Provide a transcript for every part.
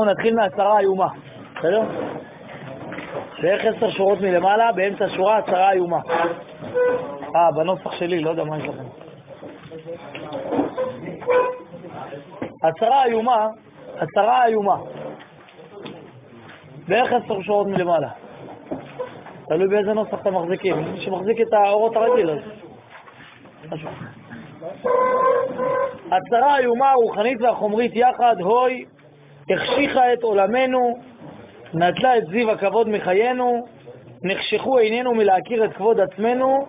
אנחנו נתחיל מהצהרה איומה, בסדר? בערך עשר שורות מלמעלה, באמצע השורה הצהרה איומה. אה, בנוסח שלי, לא יודע מה יש לכם. הצהרה איומה, הצהרה איומה. בערך עשר שורות מלמעלה. תלוי באיזה נוסח אתם מחזיקים. מי שמחזיק את האורות הרגיל, אז... הצהרה האיומה הרוחנית והחומרית יחד, הוי, החשיכה את עולמנו, נטלה את זיו הכבוד מחיינו, נחשכו עינינו מלהכיר את כבוד עצמנו,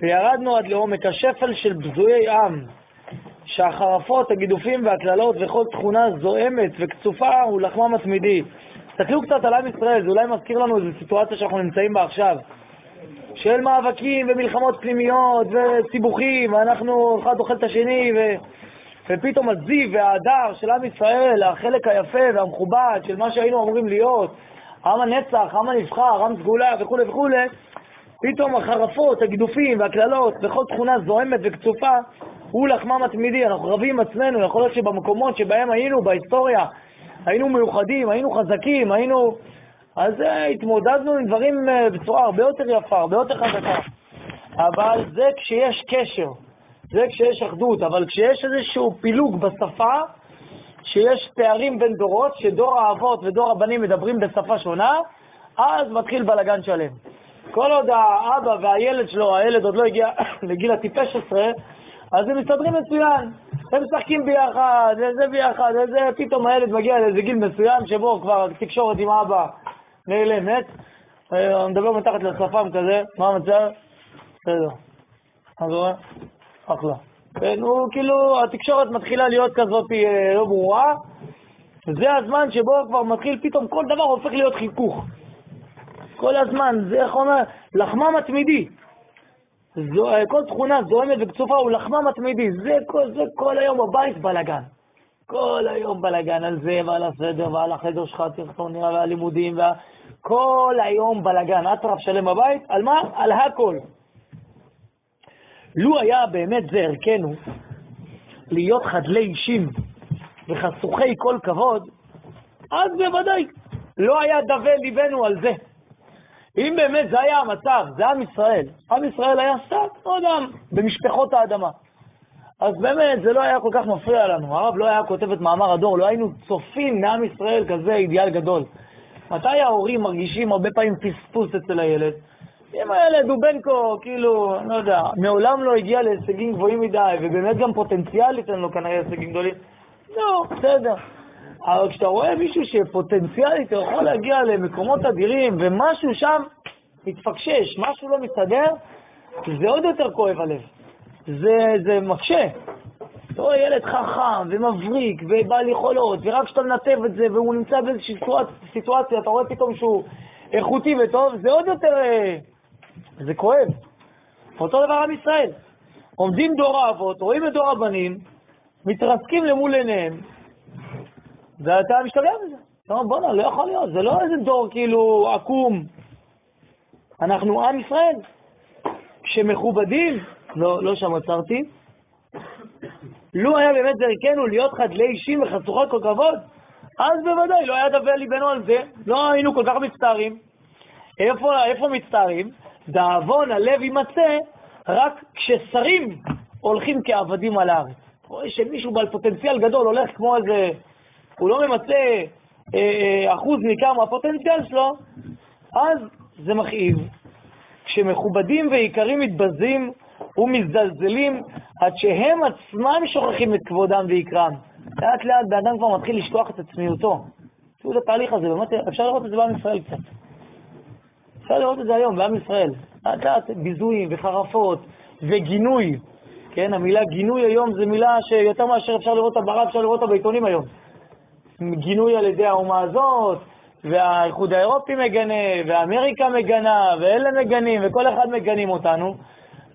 וירדנו עד לעומק השפל של בזויי עם, שהחרפות, הגידופים והקללות וכל תכונה זועמת וקצופה הוא לחמם התמידי. תסתכלו קצת על עם ישראל, זה אולי מזכיר לנו איזו סיטואציה שאנחנו נמצאים בה עכשיו. של מאבקים ומלחמות פנימיות וסיבוכים, ואנחנו, אחד אוכל את השני, ו... ופתאום הזיו וההדר של עם ישראל, החלק היפה והמכובד של מה שהיינו אמורים להיות, עם הנצח, עם הנבחר, עם סגולה וכו' וכו', פתאום החרפות, הגידופים והקללות וכל תכונה זוהמת וקצופה הוא לחמם התמידי, אנחנו רבים עם עצמנו, יכול להיות שבמקומות שבהם היינו בהיסטוריה, היינו מיוחדים, היינו חזקים, היינו... אז uh, התמודדנו עם דברים uh, בצורה הרבה יותר יפה, הרבה יותר חזקה. אבל זה כשיש קשר, זה כשיש אחדות, אבל כשיש איזשהו פילוג בשפה, שיש פערים בין דורות, שדור האבות ודור הבנים מדברים בשפה שונה, אז מתחיל בלגן שלם. כל עוד האבא והילד שלו, הילד עוד לא הגיע לגיל הטיפש עשרה, אז הם מסתדרים מצוין. הם משחקים ביחד, וזה ביחד, וזה, פתאום הילד מגיע לאיזה גיל מסוים שבו כבר תקשורת עם אבא נעלמת. אה, אני מדבר מתחת לשפם כזה, מה המצב? בסדר. מה קורה? אחלה. כן, הוא כאילו, התקשורת מתחילה להיות כזאת אה, לא ברורה, זה הזמן שבו כבר מתחיל, פתאום כל דבר הופך להיות חיכוך. כל הזמן, זה איך אומר, לחמם התמידי. זו, אה, כל תכונה זוהמת וקצופה הוא לחמם התמידי. זה כל, זה כל היום בבית בלאגן. כל היום בלאגן על זה ועל הסדר ועל החדר שלך, תחתוניה והלימודים, וה... כל היום בלאגן, אטרף שלם בבית, על מה? על הכל. לו היה באמת זה ערכנו, להיות חדלי אישים וחסוכי כל כבוד, אז בוודאי לא היה דווה ליבנו על זה. אם באמת זה היה המצב, זה עם ישראל, עם ישראל היה סתם עוד עם במשפחות האדמה. אז באמת זה לא היה כל כך מפריע לנו. הרב לא היה כותב את מאמר הדור, לא היינו צופים מעם ישראל כזה אידיאל גדול. מתי ההורים מרגישים הרבה פעמים פספוס אצל הילד? אם בן כה, כאילו, לא יודע, מעולם לא הגיע להישגים גבוהים מדי, ובאמת גם פוטנציאלית אין לו כנראה הישגים גדולים, לא, בסדר. אבל כשאתה רואה מישהו שפוטנציאלית יכול להגיע למקומות אדירים, ומשהו שם מתפקשש, משהו לא מסתדר, זה עוד יותר כואב הלב. זה, זה מקשה. אתה רואה ילד חכם ומבריק ובעל יכולות, ורק כשאתה מנתב את זה והוא נמצא באיזושהי סיטואציה, אתה רואה פתאום שהוא איכותי וטוב, זה עוד יותר... זה כואב. אותו דבר עם ישראל. עומדים דור האבות, רואים את דור הבנים, מתרסקים למול עיניהם, ואתה משתגע בזה. אתה אומר, בוא'נה, לא יכול להיות, זה לא איזה דור כאילו עקום. אנחנו עם ישראל. כשמכובדים, לא, לא שם עצרתי, לו היה באמת דרכנו להיות חדלי אישים וחסוכות כל כבוד, אז בוודאי לא היה דווה ליבנו על זה, לא היינו כל כך מצטערים. איפה, איפה מצטערים? דאבון הלב יימצא רק כששרים הולכים כעבדים על הארץ. רואה שמישהו בעל פוטנציאל גדול הולך כמו איזה, הוא לא ממצא אה, אה, אחוז ניכר מהפוטנציאל שלו, אז זה מכאיב. כשמכובדים ויקרים מתבזים ומזלזלים עד שהם עצמם שוכחים את כבודם ויקרם. לאט לאט באדם כבר מתחיל לשכוח את עצמיותו. תראו את התהליך הזה, באמת אפשר לראות את זה בעם ישראל קצת. אפשר לראות את זה היום בעם ישראל. לאט לאט ביזויים וחרפות וגינוי. כן, המילה גינוי היום זו מילה שיותר מאשר אפשר לראות אותה ברב, אפשר לראות אותה בעיתונים היום. גינוי על ידי האומה הזאת, והאיחוד האירופי מגנה, ואמריקה מגנה, ואלה מגנים, וכל אחד מגנים אותנו.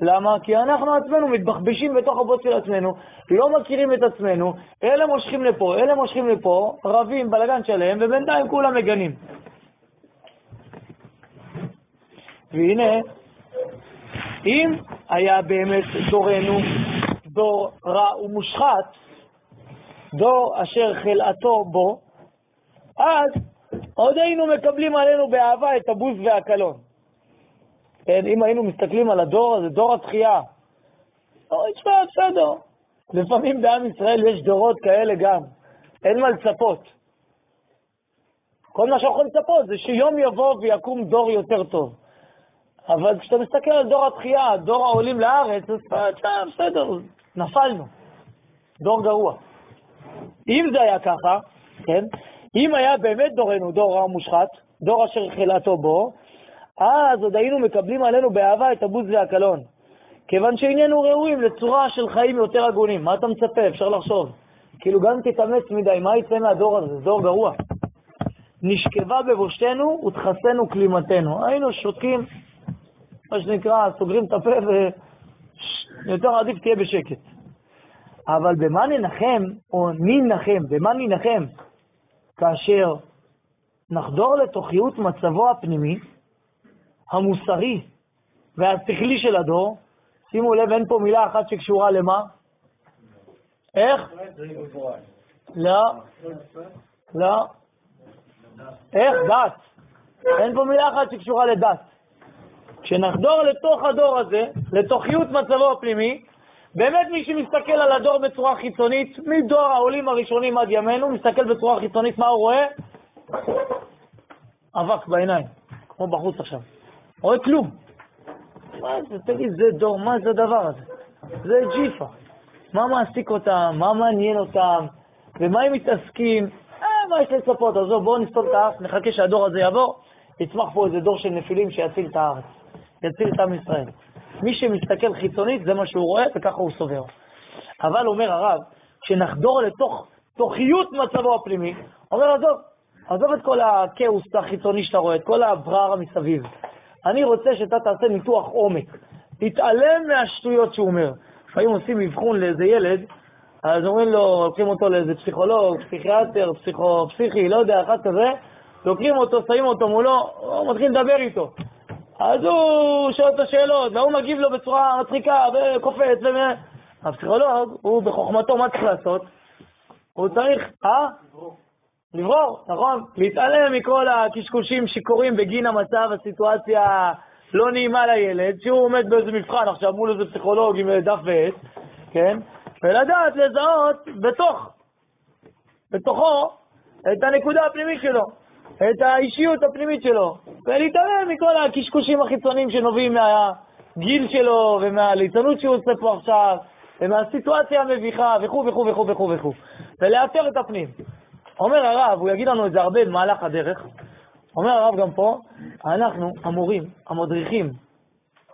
למה? כי אנחנו עצמנו מתבחבשים בתוך הבוץ של עצמנו, לא מכירים את עצמנו, אלה מושכים לפה, אלה מושכים לפה, רבים, בלגן שלם, ובינתיים כולם מגנים. והנה, אם היה באמת דורנו דור רע ומושחת, דור אשר חלאתו בו, אז עוד היינו מקבלים עלינו באהבה את הבוז והקלון. כן, אם היינו מסתכלים על הדור הזה, דור התחייה, אומרים, תשמע, בסדר. לפעמים בעם ישראל יש דורות כאלה גם. אין מה לצפות. כל מה שיכול לצפות זה שיום יבוא ויקום דור יותר טוב. אבל כשאתה מסתכל על דור התחייה, דור העולים לארץ, אז אתה, בסדר, נפלנו. דור גרוע. אם זה היה ככה, כן, אם היה באמת דורנו דור רע מושחת, דור אשר חילתו בו, אז עוד היינו מקבלים עלינו באהבה את הבוז והקלון. כיוון שאיננו ראויים לצורה של חיים יותר הגונים. מה אתה מצפה? אפשר לחשוב. כאילו גם תתאמץ מדי, מה יצא מהדור הזה? זה דור גרוע. נשכבה בבושתנו ותכסנו כלימתנו. היינו שותקים, מה שנקרא, סוגרים את הפה ויותר עדיף תהיה בשקט. אבל במה ננחם, או ננחם, במה ננחם, כאשר נחדור לתוכיות מצבו הפנימי, המוסרי והשכלי של הדור, שימו לב, אין פה מילה אחת שקשורה למה? איך? לא, לא. איך? דת. אין פה מילה אחת שקשורה לדת. כשנחדור לתוך הדור הזה, לתוכיות מצבו הפנימי, באמת מי שמסתכל על הדור בצורה חיצונית, מדור העולים הראשונים עד ימינו, מסתכל בצורה חיצונית, מה הוא רואה? אבק בעיניים, כמו בחוץ עכשיו. רואה כלום. מה זה, תגיד, זה דור, מה זה הדבר הזה? זה ג'יפה. מה מעסיק אותם? מה מעניין אותם? ומה הם מתעסקים? אה, מה יש לצפות? עזוב, בואו נסתום את האף, נחכה שהדור הזה יעבור, יצמח פה איזה דור של נפילים שיציל את הארץ, יציל את עם ישראל. מי שמסתכל חיצונית, זה מה שהוא רואה, וככה הוא סובר. אבל אומר הרב, כשנחדור לתוך תוכיות מצבו הפנימי, אומר, עזוב, עזוב את כל הכאוס החיצוני שאתה רואה, את כל הבררה מסביב. אני רוצה שאתה תעשה ניתוח עומק. תתעלם מהשטויות שהוא אומר. לפעמים עושים אבחון לאיזה ילד, אז אומרים לו, לוקחים אותו לאיזה פסיכולוג, פסיכיאטר, פסיכו, פסיכי, לא יודע, אחד כזה, לוקחים אותו, שמים אותו מולו, הוא מתחיל לדבר איתו. אז הוא שואל את השאלות, והוא מגיב לו בצורה מצחיקה וקופץ. ו... הפסיכולוג, הוא בחוכמתו, מה צריך לעשות? הוא צריך, אה? לברור, נכון? להתעלם מכל הקשקושים שקורים בגין המצב, הסיטואציה לא נעימה לילד, שהוא עומד באיזה מבחן עכשיו מול איזה פסיכולוג עם דף ועט, כן? ולדעת לזהות בתוך, בתוכו, את הנקודה הפנימית שלו, את האישיות הפנימית שלו, ולהתעלם מכל הקשקושים החיצוניים שנובעים מהגיל שלו ומהליצנות שהוא עושה פה עכשיו, ומהסיטואציה המביכה וכו' וכו' וכו' וכו' וכו', ולאתר את הפנים. אומר הרב, הוא יגיד לנו את זה הרבה במהלך הדרך, אומר הרב גם פה, אנחנו המורים, המדריכים.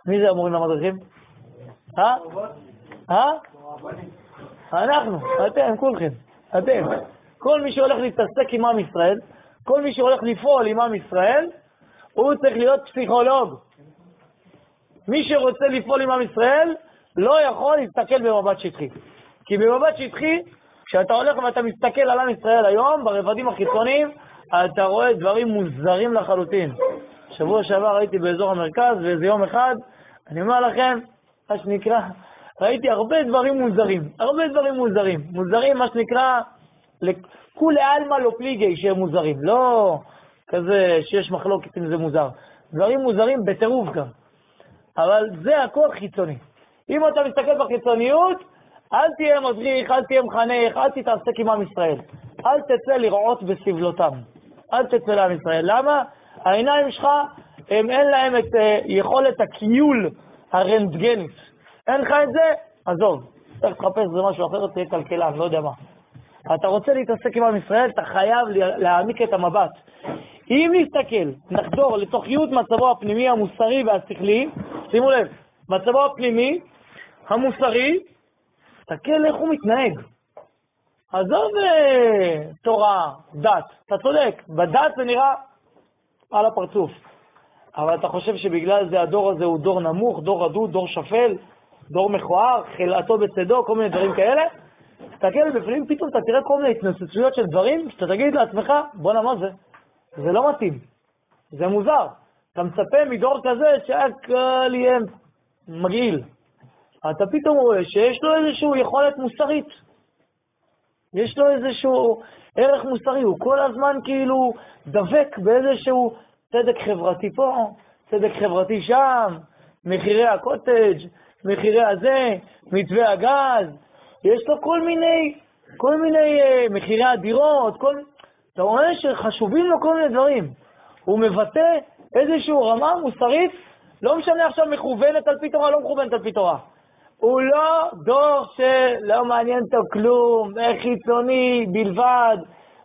מי זה המורים והמדריכים? אה? אה? אנחנו, אתם, כולכם, אתם. כל מי שהולך להתעסק עם עם ישראל, כל מי שהולך לפעול עם עם ישראל, הוא צריך להיות פסיכולוג. מי שרוצה לפעול עם עם ישראל, לא יכול להסתכל במבט שטחי. כי במבט שטחי, כשאתה הולך ואתה מסתכל על עם ישראל היום, ברבדים החיצוניים, אתה רואה דברים מוזרים לחלוטין. שבוע שעבר הייתי באזור המרכז, ואיזה יום אחד, אני אומר לכם, מה שנקרא, ראיתי הרבה דברים מוזרים, הרבה דברים מוזרים. מוזרים, מה שנקרא, לכולי עלמא לא פליגי שהם מוזרים, לא כזה שיש מחלוקת אם זה מוזר. דברים מוזרים בטירוף גם. אבל זה הכל חיצוני. אם אתה מסתכל בחיצוניות, אל תהיה מדריך, אל תהיה מחנך, אל תתעסק עם עם ישראל. אל תצא לרעות בסבלותם. אל תצא לעם ישראל. למה? העיניים שלך, הם אין להם את uh, יכולת הקיול הרנטגנית. אין לך את זה? עזוב, צריך לחפש איזה משהו אחר, תהיה כלכלן, לא יודע מה. אתה רוצה להתעסק עם עם ישראל, אתה חייב להעמיק את המבט. אם נסתכל, נחדור לתוכיות מצבו הפנימי, המוסרי והשכלי, שימו לב, מצבו הפנימי, המוסרי, תסתכל איך הוא מתנהג. עזוב אה, תורה, דת, אתה צודק, בדת זה נראה על הפרצוף. אבל אתה חושב שבגלל זה הדור הזה הוא דור נמוך, דור רדוד, דור שפל, דור מכוער, חלאתו בצדו, כל מיני דברים כאלה? תסתכל בפנים, פתאום אתה תראה כל מיני התנוססויות של דברים, שאתה תגיד לעצמך, בואנה, מה זה? זה לא מתאים, זה מוזר. אתה מצפה מדור כזה שהכל יהיה מגעיל. אתה פתאום רואה שיש לו איזושהי יכולת מוסרית. יש לו איזשהו, ערך מוסרי, הוא כל הזמן כאילו דבק באיזשהו צדק חברתי פה, צדק חברתי שם, מחירי הקוטג', מחירי הזה, מתווה הגז, יש לו כל מיני, כל מיני uh, מחירי הדירות, כל... אתה רואה שחשובים לו כל מיני דברים. הוא מבטא איזושהי רמה מוסרית, לא משנה עכשיו מכוונת על פי תורה, לא מכוונת על פי תורה. הוא לא דור שלא מעניין אותו כלום, חיצוני בלבד,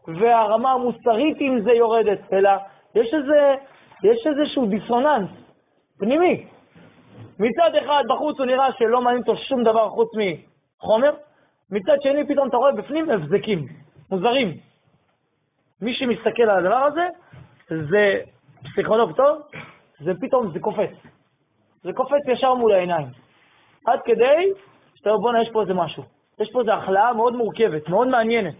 והרמה המוסרית עם זה יורדת, אלא יש, איזה, יש איזשהו דיסוננס פנימי. מצד אחד, בחוץ הוא נראה שלא מעניין אותו שום דבר חוץ מחומר, מצד שני, פתאום אתה רואה בפנים הבזקים, מוזרים. מי שמסתכל על הדבר הזה, זה פסיכולוג טוב, זה פתאום, זה קופץ. זה קופץ ישר מול העיניים. עד כדי שאתה אומר, בואנה, יש פה איזה משהו. יש פה איזו הכלאה מאוד מורכבת, מאוד מעניינת.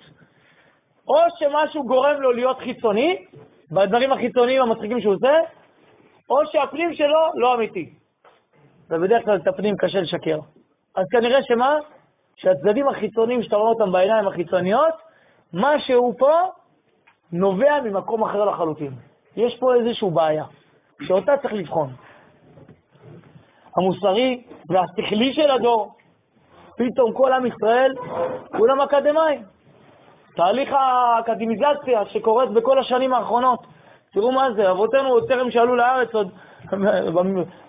או שמשהו גורם לו להיות חיצוני, בדברים החיצוניים המצחיקים שהוא עושה, או שהפנים שלו לא אמיתי. ובדרך כלל את הפנים קשה לשקר. אז כנראה שמה? שהצדדים החיצוניים שאתה רואה אותם בעיניים החיצוניות, משהו פה נובע ממקום אחר לחלוטין. יש פה איזושהי בעיה, שאותה צריך לבחון. המוסרי והשכלי של הדור, פתאום כל עם ישראל כולם אקדמאים. תהליך האקדמיזציה שקורית בכל השנים האחרונות. תראו מה זה, אבותינו עוד טרם שעלו לארץ, עוד,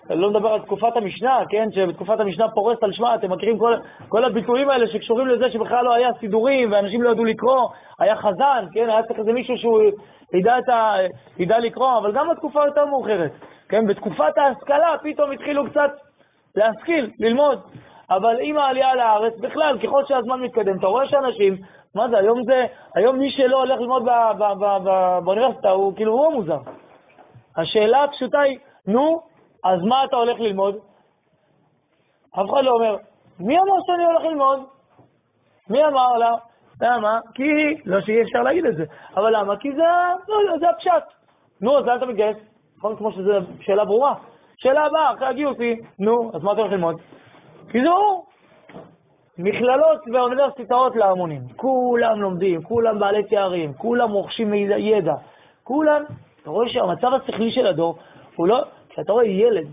לא מדבר על תקופת המשנה, כן, שבתקופת המשנה פורסת על שמה, אתם מכירים כל, כל הביטויים האלה שקשורים לזה שבכלל לא היה סידורים ואנשים לא ידעו לקרוא, היה חזן, כן, היה צריך איזה מישהו שהוא ידע, ה, ידע לקרוא, אבל גם בתקופה יותר מאוחרת, כן, בתקופת ההשכלה פתאום התחילו קצת להשכיל, ללמוד. אבל עם העלייה לארץ, בכלל, ככל שהזמן מתקדם, אתה רואה שאנשים מה זה, היום זה, היום מי שלא הולך ללמוד באוניברסיטה, הוא כאילו, הוא המוזר. השאלה הפשוטה היא, נו, אז מה אתה הולך ללמוד? אף אחד לא אומר, מי אמר שאני הולך ללמוד? מי אמר לה? למה? כי, לא שאי אפשר להגיד את זה, אבל למה? כי זה, לא, זה הפשט. נו, אז לאן אתה מתגייס? נכון, כמו שזו שאלה ברורה. שאלה הבאה, אחרי הגיוסי, נו, אז מה אתה הולך ללמוד? כי זה ברור. מכללות ואוניברסיטאות להמונים. כולם לומדים, כולם בעלי תארים, כולם רוכשים ידע, כולם, אתה רואה שהמצב השכלי של הדור, הוא לא, כשאתה רואה ילד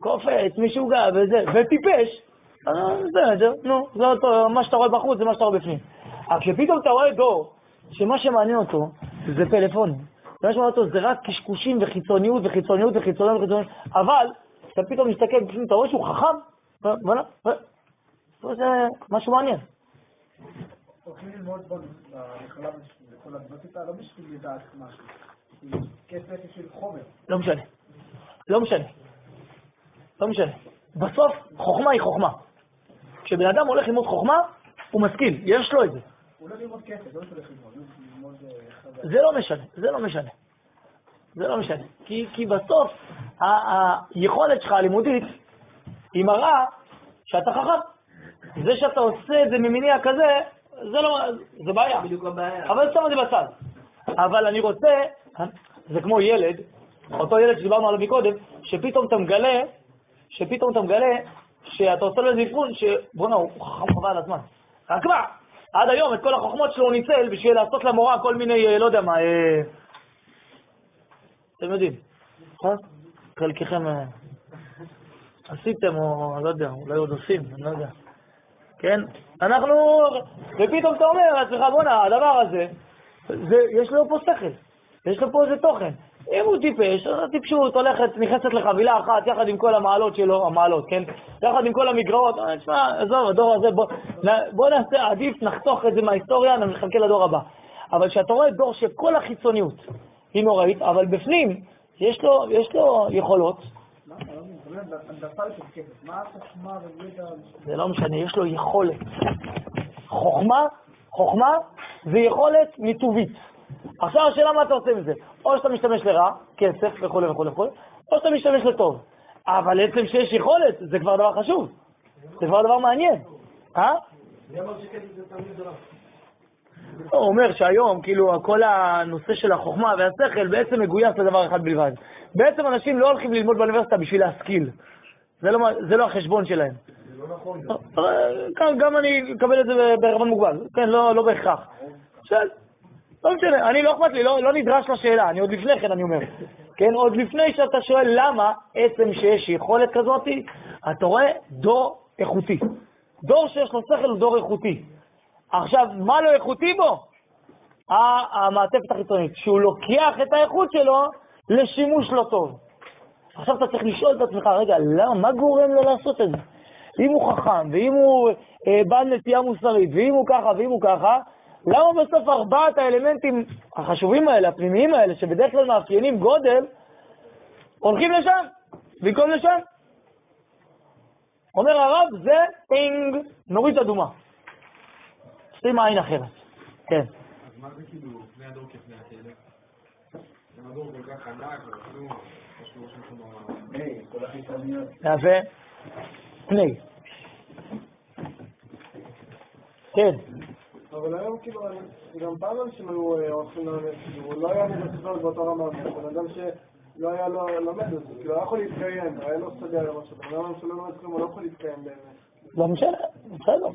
קופץ, משוגע וזה, וטיפש, בסדר, נו, זה אותו, מה שאתה רואה בחוץ זה מה שאתה רואה בפנים. אבל כשפתאום אתה רואה דור, שמה שמעניין אותו זה פלאפונים, מה שמעניין אותו זה רק קשקושים וחיצוניות וחיצוניות וחיצוניות וחיצוניות, אבל אתה פתאום מסתכל בפנים, אתה רואה שהוא חכם, בוא'נה, זה משהו מעניין. הולכים ללמוד במכללה בכל האוניברסיטה לא בשביל לדעת משהו, כסף בשביל חומר. לא משנה. לא משנה. לא משנה. בסוף, חוכמה היא חוכמה. כשבן אדם הולך ללמוד חוכמה, הוא משכיל, יש לו את זה. הוא הולך ללמוד כסף, לא הולך ללמוד... אה, זה לא משנה, זה לא משנה. זה לא משנה. כי, כי בסוף, היכולת שלך הלימודית היא מראה שאתה חכם. זה שאתה עושה את זה ממניע כזה, זה לא, זה בעיה. בדיוק הבעיה. אבל שם את זה בצד. אבל אני רוצה, זה כמו ילד, אותו ילד שדיברנו עליו מקודם, שפתאום אתה מגלה, שפתאום אתה מגלה שאתה עושה לו איזה אבחון, שבואנה, הוא חכם חבל על הזמן. רק מה, עד היום את כל החוכמות שלו הוא ניצל בשביל לעשות למורה כל מיני, אה, לא יודע מה, אה... אתם יודעים, נכון? חלקכם אה, עשיתם, או לא יודע, אולי עוד עושים, אני לא יודע. כן? אנחנו, ופתאום אתה אומר לעצמך, בואנה, הדבר הזה, זה, יש לו פה שכל, יש לו פה איזה תוכן. אם הוא טיפש, אז הטיפשות הולכת, נכנסת לחבילה אחת יחד עם כל המעלות שלו, המעלות, כן? יחד עם כל המגרעות, אה, תשמע, עזוב, הדור הזה, בוא, בוא נעשה, עדיף נחתוך את זה מההיסטוריה, נחכה לדור הבא. אבל כשאתה רואה דור שכל החיצוניות היא נוראית, אבל בפנים יש לו, יש לו יכולות, זה לא משנה, יש לו יכולת. חוכמה, חוכמה זה יכולת מיטובית. עכשיו השאלה מה אתה עושה עם זה? או שאתה משתמש לרע, כסף וכו' וכו' וכו', או שאתה משתמש לטוב. אבל עצם שיש יכולת, זה כבר דבר חשוב. זה כבר דבר מעניין. אה? הוא אומר שהיום, כאילו, כל הנושא של החוכמה והשכל בעצם מגויס לדבר אחד בלבד. בעצם אנשים לא הולכים ללמוד באוניברסיטה בשביל להשכיל. זה לא, זה לא החשבון שלהם. זה לא נכון. גם אני אקבל את זה בערבון מוגבל. כן, לא, לא בהכרח. לא משנה, אני לא אכפת לי, לא, לא נדרש לשאלה, אני עוד לפני כן, אני אומר. כן, עוד לפני שאתה שואל למה עצם שיש יכולת כזאת, אתה רואה דור איכותי. דור שיש לו שכל הוא דור איכותי. עכשיו, מה לא איכותי בו? המעטפת החיצונית, שהוא לוקח את האיכות שלו לשימוש לא טוב. עכשיו אתה צריך לשאול את עצמך, רגע, למה, מה גורם לו לעשות את זה? אם הוא חכם, ואם הוא אה, בעל נטייה מוסרית, ואם הוא ככה, ואם הוא ככה, למה בסוף ארבעת האלמנטים החשובים האלה, הפנימיים האלה, שבדרך כלל מאפיינים גודל, הולכים לשם, במקום לשם? אומר הרב, זה פינג, נורית אדומה. שים עין אחרת. כן. אז מה זה כאילו פני הדור כפני הכלב? הדור כל כך ענק, וכלום, יפה. פני. כן. אבל היום כאילו, גם פעם אנשים היו אה, הולכים ללמד, כאילו, לא היה אוניברסיטאות באותה רמה, בן אדם שלא היה לומד, אז כאילו, היה יכול להתקיים, היה לו סגר או משהו, בן אדם שלא לומד כלום, הוא לא יכול להתקיים באמת. לא משנה, בסדר.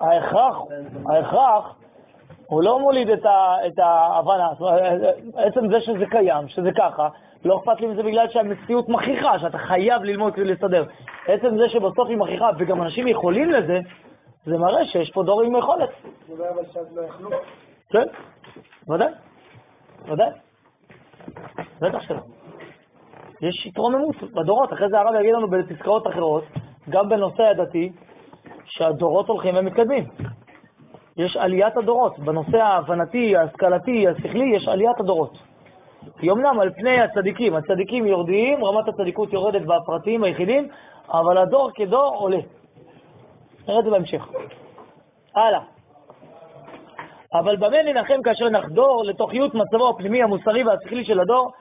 ההכרח, ההכרח, הוא לא מוליד את ההבנה, עצם זה שזה קיים, שזה ככה, לא אכפת לי מזה בגלל שהמציאות מכריחה, שאתה חייב ללמוד כדי לסדר. עצם זה שבסוף היא מכריחה, וגם אנשים יכולים לזה, זה מראה שיש פה דור עם יכולת. זה לא אבל שאת לא יכלו. כן, ודאי, ודאי. בטח שלא. יש התרוממות בדורות, אחרי זה הרב יגיד לנו בפסקאות אחרות, גם בנושא הדתי, שהדורות הולכים ומתקדמים. יש עליית הדורות. בנושא ההבנתי, ההשכלתי, השכלי, יש עליית הדורות. היא אמנם על פני הצדיקים, הצדיקים יורדים, רמת הצדיקות יורדת בפרטים היחידים, אבל הדור כדור עולה. נראה את זה בהמשך. הלאה. אבל במה ננחם כאשר נחדור לתוכיות מצבו הפנימי, המוסרי והשכלי של הדור?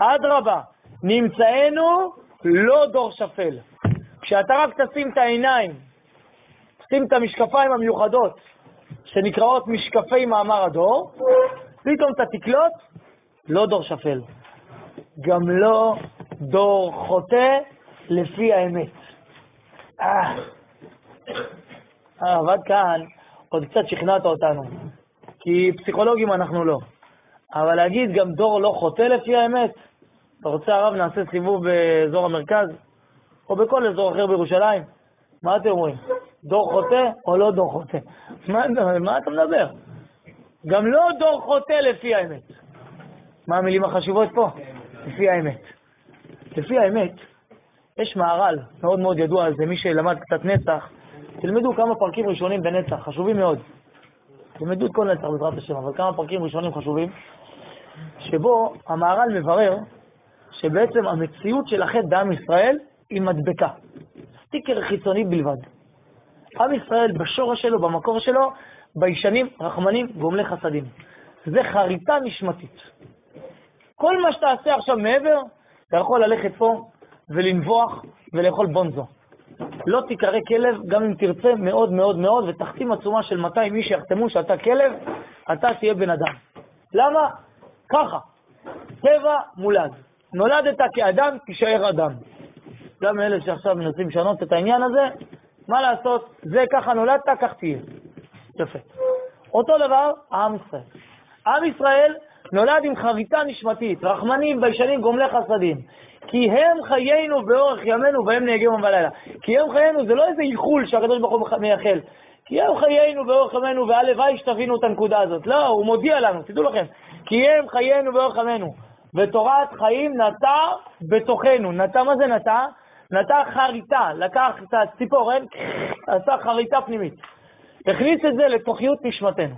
אדרבה, נמצאנו לא דור שפל. כשאתה רק תשים את העיניים, תשים את המשקפיים המיוחדות, שנקראות משקפי מאמר הדור, פתאום אתה תקלוט לא דור שפל, גם לא דור חוטא לפי האמת. אה, עבד כאן, עוד קצת שכנעת אותנו, כי פסיכולוגים אנחנו לא. אבל להגיד גם דור לא חוטא לפי האמת, אתה רוצה הרב נעשה סיבוב באזור המרכז, או בכל אזור אחר בירושלים? מה אתם אומרים? דור חוטא או לא דור חוטא? מה, מה אתה מדבר? גם לא דור חוטא לפי האמת. מה המילים החשובות פה? לפי האמת. לפי האמת, יש מהר"ל מאוד מאוד ידוע על זה, מי שלמד קצת נצח, תלמדו כמה פרקים ראשונים בנצח, חשובים מאוד. תלמדו את כל נצח בעזרת השם, אבל כמה פרקים ראשונים חשובים, שבו המהר"ל מברר שבעצם המציאות של החטא בעם ישראל היא מדבקה. סטיקר חיצוני בלבד. עם ישראל בשורש שלו, במקור שלו, ביישנים, רחמנים, גומלי חסדים. זה חריטה נשמתית. כל מה שתעשה עכשיו מעבר, אתה יכול ללכת פה ולנבוח ולאכול בונזו. לא תיקרא כלב, גם אם תרצה מאוד מאוד מאוד, ותחתים עצומה של 200 איש שיחתמו שאתה כלב, אתה תהיה בן אדם. למה? ככה, טבע מולד. נולדת כאדם, תישאר אדם. גם אלה שעכשיו מנסים לשנות את העניין הזה, מה לעשות? זה ככה נולדת, כך תהיה. יפה. אותו דבר, עם ישראל. עם ישראל נולד עם חריטה נשמתית, רחמנים, ביישנים, גומלי חסדים. כי הם חיינו באורך ימינו והם נהגים יום ולילה. כי הם חיינו זה לא איזה איחול שהקדוש ברוך הוא מייחל. כי הם חיינו באורך ימינו, והלוואי שתבינו את הנקודה הזאת. לא, הוא מודיע לנו, תדעו לכם. כי הם חיינו באורך ימינו. ותורת חיים נטע בתוכנו. נטע, מה זה נטע? נטע חריטה, לקח את הציפורן, עשה חריטה פנימית. הכניס את זה לתוכיות נשמתנו.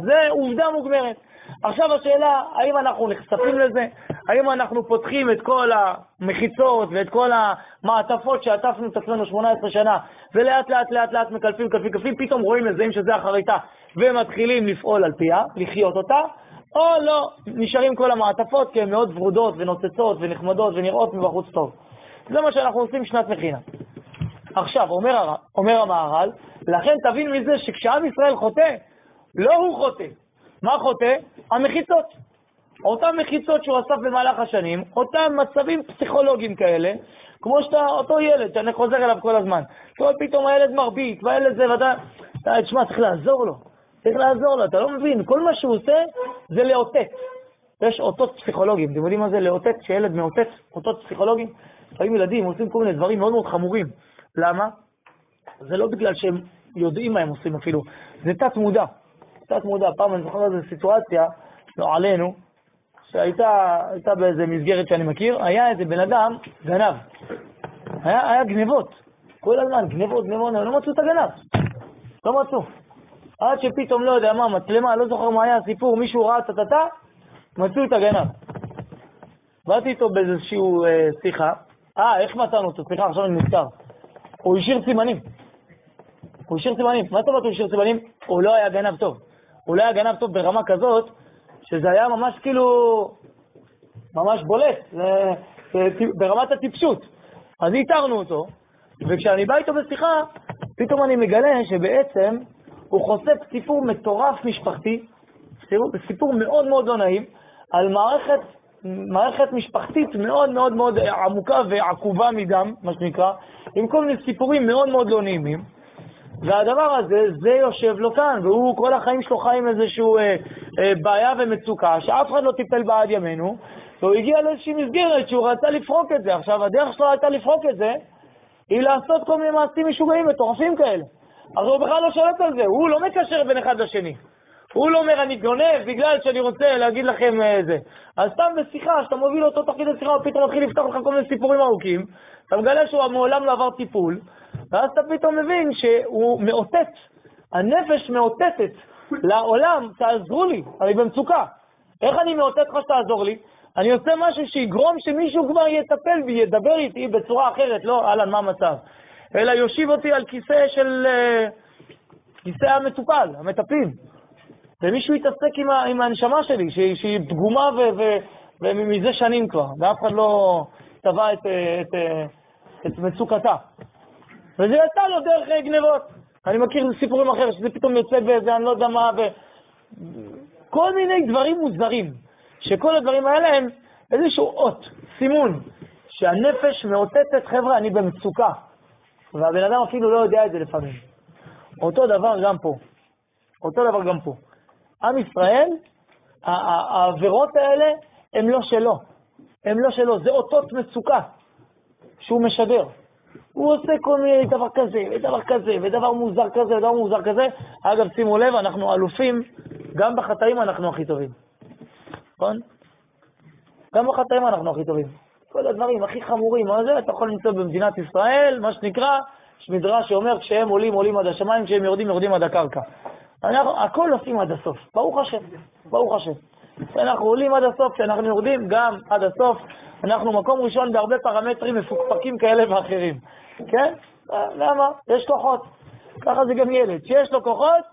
זה עובדה מוגמרת. עכשיו השאלה, האם אנחנו נחשפים לזה? האם אנחנו פותחים את כל המחיצות ואת כל המעטפות שעטפנו את עצמנו 18 שנה, ולאט לאט לאט לאט מקלפים, מקלפים, מקלפים, פתאום רואים מזהים שזה החריטה, ומתחילים לפעול על פיה, לחיות אותה, או לא, נשארים כל המעטפות כי הן מאוד ורודות ונוצצות ונחמדות ונראות מבחוץ טוב. זה מה שאנחנו עושים שנת מכינה. עכשיו, אומר, אומר המהר"ל, לכן תבין מזה שכשעם ישראל חוטא, לא הוא חוטא, מה חוטא? המחיצות. אותן מחיצות שהוא אסף במהלך השנים, אותם מצבים פסיכולוגיים כאלה, כמו שאתה, אותו ילד שאני חוזר אליו כל הזמן. פתאום הילד מרביץ, והילד זה, ואתה, תשמע, צריך לעזור לו. צריך לעזור לו, אתה לא מבין, כל מה שהוא עושה זה לאותת. יש אותות פסיכולוגיים, אתם יודעים מה זה לאותת? שילד מאותת אותות פסיכולוגיים? לפעמים ילדים עושים כל מיני דברים מאוד מאוד חמורים. למה? זה לא בגלל שהם יודעים מה הם עושים אפילו, זה תת מודע. תת מודע, פעם אני זוכר איזו סיטואציה, לא עלינו, שהייתה באיזה מסגרת שאני מכיר, היה איזה בן אדם, גנב. היה, היה גנבות, כל הזמן, גנבות, גנבות, לא מצאו את הגנב. לא מצאו. עד שפתאום, לא יודע מה, מצלמה, לא זוכר מה היה הסיפור, מישהו ראה טטטה, מצאו את הגנב. באתי איתו באיזושהי אה, שיחה, אה, איך מצאנו אותו? סליחה, עכשיו אני נזכר. הוא השאיר סימנים. הוא השאיר סימנים. מה זאת אומרת הוא השאיר סימנים? הוא לא היה גנב טוב. הוא לא היה גנב טוב ברמה כזאת, שזה היה ממש כאילו, ממש בולט, ברמת הטיפשות. אז איתרנו אותו, וכשאני בא איתו בשיחה, פתאום אני מגלה שבעצם הוא חושף סיפור מטורף משפחתי, סיפור מאוד מאוד לא נעים, על מערכת, מערכת משפחתית מאוד מאוד מאוד עמוקה ועקובה מדם, מה שנקרא, עם כל מיני סיפורים מאוד מאוד לא נעימים. והדבר הזה, זה יושב לו כאן, והוא כל החיים שלו חי עם איזושהי אה, אה, בעיה ומצוקה, שאף אחד לא טיפל בה עד ימינו, והוא הגיע לאיזושהי מסגרת שהוא רצה לפרוק את זה. עכשיו, הדרך שלו הייתה לפרוק את זה, היא לעשות כל מיני מעשים משוגעים, מטורפים כאלה. אז הוא בכלל לא שולט על זה, הוא לא מקשר בין אחד לשני. הוא לא אומר, אני גונב בגלל שאני רוצה להגיד לכם אה, זה. אז סתם בשיחה, שאתה מוביל אותו תוך כדי שיחה, הוא פתאום מתחיל לפתוח לך כל מיני סיפורים ארוכים, אתה מגלה שהוא מעולם לא עבר טיפול, ואז אתה פתאום מבין שהוא מאותת, הנפש מאותתת לעולם, תעזרו לי, אני במצוקה. איך אני מאותת לך שתעזור לי? אני עושה משהו שיגרום שמישהו כבר יטפל בי, ידבר איתי בצורה אחרת, לא, אהלן, מה המצב? אלא יושיב אותי על כיסא של... אה, כיסא המטופל, המטפלים. ומישהו יתעסק עם, עם הנשמה שלי, שהיא, שהיא פגומה ומזה שנים כבר, ואף אחד לא טבע את, את, את, את מצוקתה. וזה יצא לו דרך גנבות. אני מכיר סיפורים אחרים, שזה פתאום יוצא באיזה, אני לא יודע מה, ו... כל מיני דברים מוזרים, שכל הדברים האלה הם איזשהו אות, סימון, שהנפש מאותתת, חבר'ה, אני במצוקה. והבן אדם אפילו לא יודע את זה לפעמים. אותו דבר גם פה. אותו דבר גם פה. עם ישראל, העבירות האלה הן לא שלו. הן לא שלו, זה אותות מצוקה שהוא משדר. הוא עושה כל מיני דבר כזה, ודבר כזה, ודבר מוזר כזה, ודבר מוזר כזה. אגב, שימו לב, אנחנו אלופים, גם בחטאים אנחנו הכי טובים. נכון? גם בחטאים אנחנו הכי טובים. כל הדברים הכי חמורים, מה זה, אתה יכול למצוא במדינת ישראל, מה שנקרא, יש מדרש שאומר, כשהם עולים, עולים עד השמיים, כשהם יורדים, יורדים עד הקרקע. אנחנו הכל עושים עד הסוף, ברוך השם, ברוך השם. כשאנחנו עולים עד הסוף, כשאנחנו יורדים גם עד הסוף, אנחנו מקום ראשון בהרבה פרמטרים מפוקפקים כאלה ואחרים, כן? למה? יש כוחות. ככה זה גם ילד, שיש לו כוחות,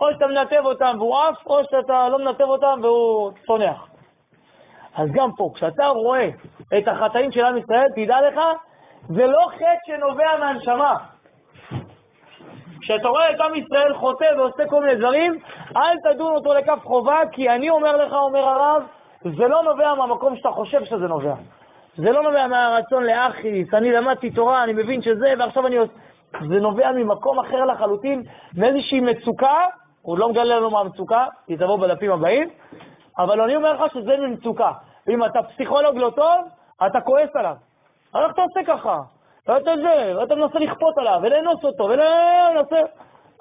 או שאתה מנתב אותם והוא עף, או שאתה לא מנתב אותם והוא צונח. אז גם פה, כשאתה רואה את החטאים של עם ישראל, תדע לך, זה לא חטא שנובע מהנשמה. כשאתה רואה את עם ישראל חוטא ועושה כל מיני דברים, אל תדון אותו לכף חובה, כי אני אומר לך, אומר הרב, זה לא נובע מהמקום שאתה חושב שזה נובע. זה לא נובע מהרצון לאחיס, אני למדתי תורה, אני מבין שזה, ועכשיו אני עושה... זה נובע ממקום אחר לחלוטין, מאיזושהי מצוקה, הוא לא מגלה לנו מה המצוקה, היא תבוא בדפים הבאים, אבל אני אומר לך שזה ממצוקה. אם אתה פסיכולוג לא טוב, אתה כועס עליו. אז איך אתה עושה ככה? ואתה זה, ואתה מנסה לכפות עליו, ולאנוס אותו, ולנסה...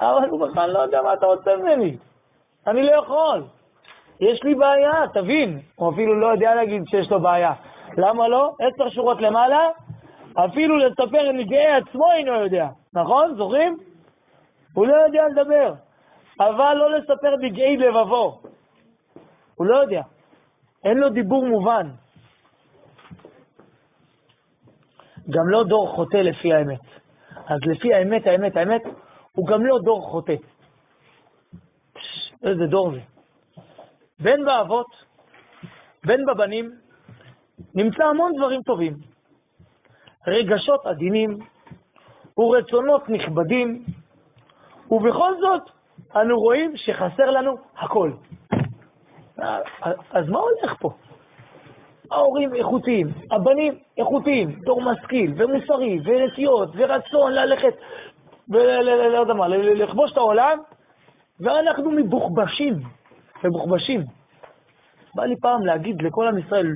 אבל הוא בכלל לא יודע מה אתה רוצה ממני. אני לא יכול. יש לי בעיה, תבין. הוא אפילו לא יודע להגיד שיש לו בעיה. למה לא? עשר שורות למעלה, אפילו לספר נגעי עצמו אינו יודע. נכון? זוכרים? הוא לא יודע לדבר. אבל לא לספר נגעי לבבו. הוא לא יודע. אין לו דיבור מובן. גם לא דור חוטא לפי האמת. אז לפי האמת, האמת, האמת, הוא גם לא דור חוטא. איזה דור זה. בין באבות, בין בבנים, נמצא המון דברים טובים. רגשות עדינים ורצונות נכבדים, ובכל זאת אנו רואים שחסר לנו הכל. אז מה הולך פה? ההורים איכותיים, הבנים איכותיים, דור משכיל ומוסרי ונטיות ורצון ללכת ולא יודע מה, לכבוש את העולם, ואנחנו מבוחבשים, מבוחבשים. בא לי פעם להגיד לכל עם ישראל,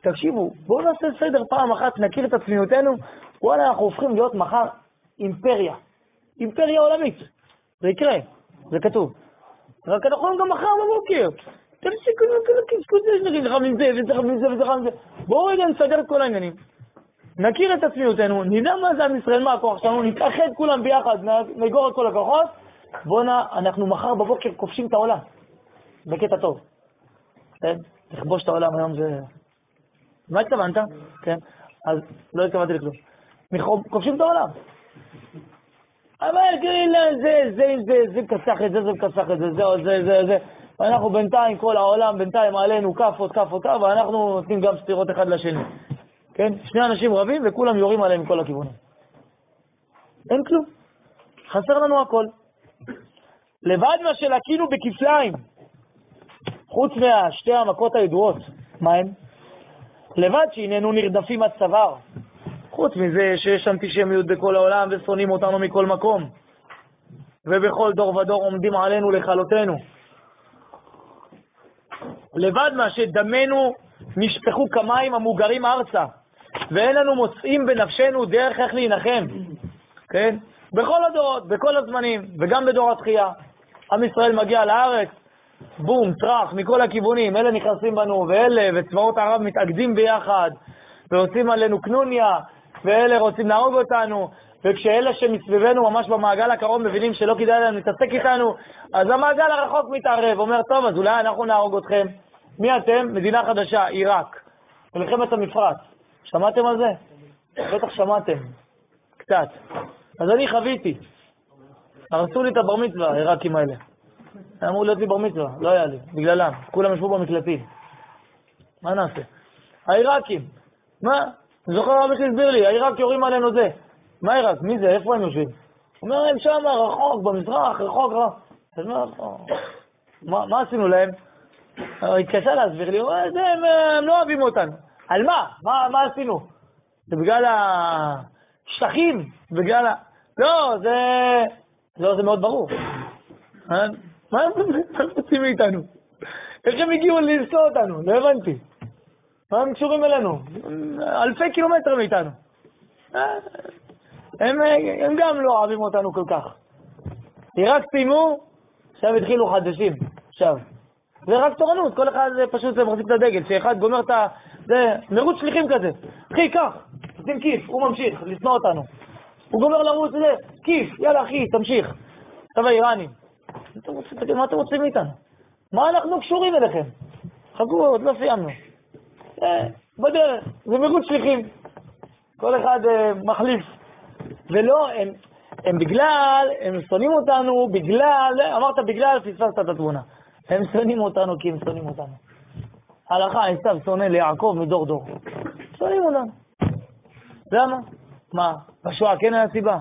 תקשיבו, בואו נעשה סדר פעם אחת, נכיר את עצמיותנו, וואלה, אנחנו הופכים להיות מחר אימפריה. אימפריה עולמית. זה יקרה, זה כתוב. רק אנחנו גם מחר בבוקר. תפסיקו הזה, נגיד לך מזה, וצריך מזה, וצריך מזה. בואו רגע נסדר את כל העניינים. נכיר את עצמיותנו, נדע מה זה עם ישראל, מה הכוח שלנו, נתאחד כולם ביחד, נגור את כל הכוחות. בואנה, אנחנו מחר בבוקר כובשים את העולם. בקטע טוב. כן? לכבוש את העולם היום זה... מה התכוונת? כן? אז לא התכוונתי לכלום. כובשים את העולם. אבל כאילו זה, זה, זה, זה מכסח את זה, זה מכסח את זה, זה, זה, זה, זה. ואנחנו בינתיים, כל העולם בינתיים עלינו כאפות, כאפות, כאפות, ואנחנו נותנים גם סטירות אחד לשני. כן? שני אנשים רבים וכולם יורים עליהם מכל הכיוונים. אין כלום. חסר לנו הכל. לבד מה שלקינו בכפליים, חוץ מהשתי המכות הידועות, מה הם? לבד שהננו נרדפים עד צוואר. חוץ מזה שיש אנטישמיות בכל העולם ושונאים אותנו מכל מקום, ובכל דור ודור עומדים עלינו לכלותנו. לבד מה שדמנו נשפכו כמים המוגרים ארצה, ואין לנו מוצאים בנפשנו דרך איך להנחם, כן? בכל הדורות, בכל הזמנים, וגם בדור התחייה. עם ישראל מגיע לארץ, בום, טראח, מכל הכיוונים, אלה נכנסים בנו, ואלה, וצבאות ערב מתאגדים ביחד, ועושים עלינו קנוניה, ואלה רוצים להרוג אותנו, וכשאלה שמסביבנו ממש במעגל הקרוב מבינים שלא כדאי להם להתעסק איתנו, אז המעגל הרחוק מתערב, אומר, טוב, אז אולי אנחנו נהרוג אתכם. מי אתם? מדינה חדשה, עיראק. מלחמת המפרץ. שמעתם על זה? בטח שמעתם. קצת. אז אני חוויתי. הרסו לי את הבר מצווה, העיראקים האלה. אמרו להיות לי בר מצווה, לא היה לי, בגללם. כולם ישבו במקלטים. מה נעשה? העיראקים, מה? אני זוכר רבי שהסביר לי, העיראק יורים עלינו זה. מה עיראק? מי זה? איפה הם יושבים? הוא אומר, הם שם, רחוק, במזרח, רחוק, רחוק. אז מה, מה עשינו להם? הוא התקשה להסביר לי, הוא אומר, הם, לא אוהבים אותנו. על מה? מה, מה עשינו? זה בגלל השטחים? בגלל ה... לא, זה... לא, זה מאוד ברור. מה הם רוצים מאיתנו? איך הם הגיעו לנסוע אותנו? לא הבנתי. מה הם קשורים אלינו? אלפי קילומטרים מאיתנו. אה, הם, הם גם לא אוהבים אותנו כל כך. כי רק סיימו, עכשיו התחילו חדשים. עכשיו. זה רק תורנות, כל אחד פשוט מחזיק את הדגל, שאחד גומר את ה... זה מרוץ שליחים כזה. אחי, קח, שים כיף, הוא ממשיך לשנוא אותנו. הוא גומר לרוץ, זה, כיף, יאללה אחי, תמשיך. עכשיו האיראנים. מה אתם רוצים מאיתנו? מה אנחנו קשורים אליכם? חכו, עוד לא סיימנו. בדרך, זה מירוץ שליחים. כל אחד אה, מחליף. ולא, הם, הם בגלל, הם שונאים אותנו בגלל, אמרת בגלל, פספסת את התמונה. הם שונאים אותנו כי הם שונאים אותנו. הלכה, עשיו שונא ליעקב מדור דור. שונאים אותנו. למה? מה, בשואה כן היה סיבה?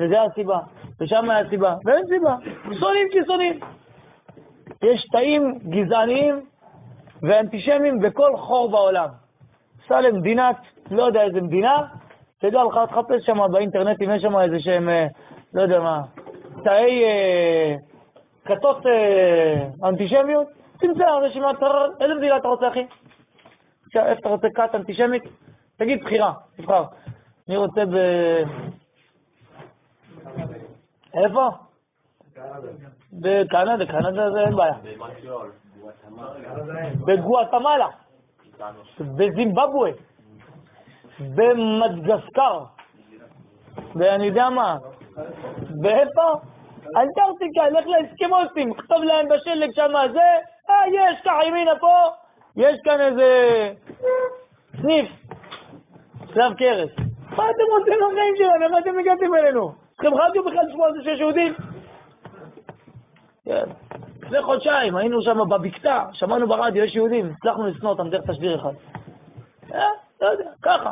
וזה הסיבה, ושם היה סיבה, ואין סיבה. שונאים כי שונאים. יש תאים גזעניים ואנטישמים בכל חור בעולם. סע למדינת, לא יודע איזה מדינה, תדע לך, תחפש שם באינטרנט אם יש שם איזה שהם, אה, לא יודע מה, תאי אה, כתות אה, אנטישמיות, תמצא רשימת, איזה מדינה אתה רוצה, אחי? איפה אתה רוצה כת אנטישמית? תגיד בחירה, תבחר. אני רוצה ב... איפה? בקנדה, קנדה זה אין בעיה. בגואטמלה, בזימבבואה, במדגסקר, ואני יודע מה, ואיפה? אנטרקטיקה, לך לאסקימוסים, כתוב להם בשלג שם זה, אה, יש, ככה ימינה פה, יש כאן איזה סניף, שלב קרס. מה אתם רוצים לחיים שלנו? מה אתם הגעתם אלינו? צריכים רדיו בכלל לשמוע על זה שיש יהודים? כן. לפני חודשיים היינו שם בבקתה, שמענו ברדיו, יש יהודים, הצלחנו לשנוא אותם דרך תשדיר אחד. אה, לא יודע, ככה.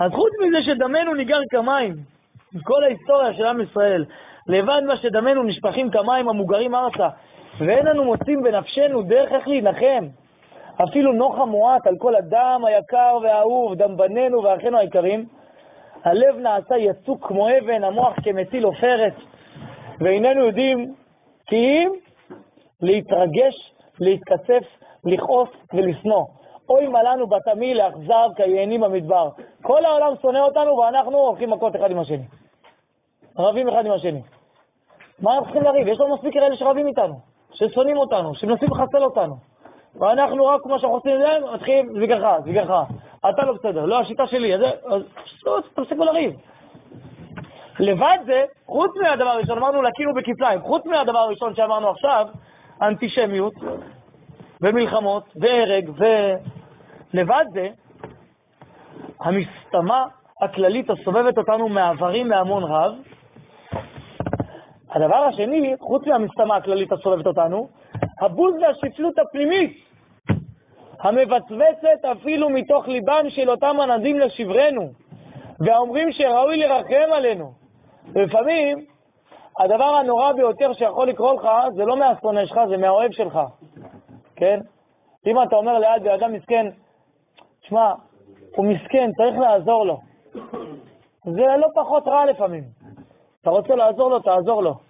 אז חוץ מזה שדמנו ניגר כמים, כל ההיסטוריה של עם ישראל, לבד מה שדמנו נשפכים כמים המוגרים ארצה, ואין לנו מוצאים בנפשנו דרך איך להילחם. אפילו נוח המועט על כל הדם היקר והאהוב, דם בנינו ואחינו היקרים, הלב נעשה יצוק כמו אבן, המוח כמציל עופרת, ואיננו יודעים כי אם להתרגש, להתקצף, לכעוס ולשנוא. אוי מה לנו בתמיל לאכזב כיענים במדבר. כל העולם שונא אותנו ואנחנו הולכים מכות אחד עם השני. רבים אחד עם השני. מה אנחנו צריכים לריב? יש לנו מספיק כאלה שרבים איתנו, ששונאים אותנו, שמנסים לחסל אותנו. ואנחנו רק מה שאנחנו עושים להם, מתחילים, זיגרך, זיגרך. אתה לא בסדר, לא השיטה שלי, אז לא, תפסיקו לריב. לבד זה, חוץ מהדבר הראשון, אמרנו להכירו בכפליים, חוץ מהדבר הראשון שאמרנו עכשיו, אנטישמיות ומלחמות והרג, ולבד זה, המסתמה הכללית הסובבת אותנו מעברים מהמון רב. הדבר השני, חוץ מהמסתמה הכללית הסובבת אותנו, הבוז והשפלות הפנימית המבצבצת אפילו מתוך ליבם של אותם ענדים לשברנו, והאומרים שראוי לרחם עלינו. ולפעמים, הדבר הנורא ביותר שיכול לקרות לך, זה לא מהשונא שלך, זה מהאוהב שלך, כן? אם אתה אומר ליד בן אדם מסכן, שמע, הוא מסכן, צריך לעזור לו. זה לא פחות רע לפעמים. אתה רוצה לעזור לו, תעזור לו.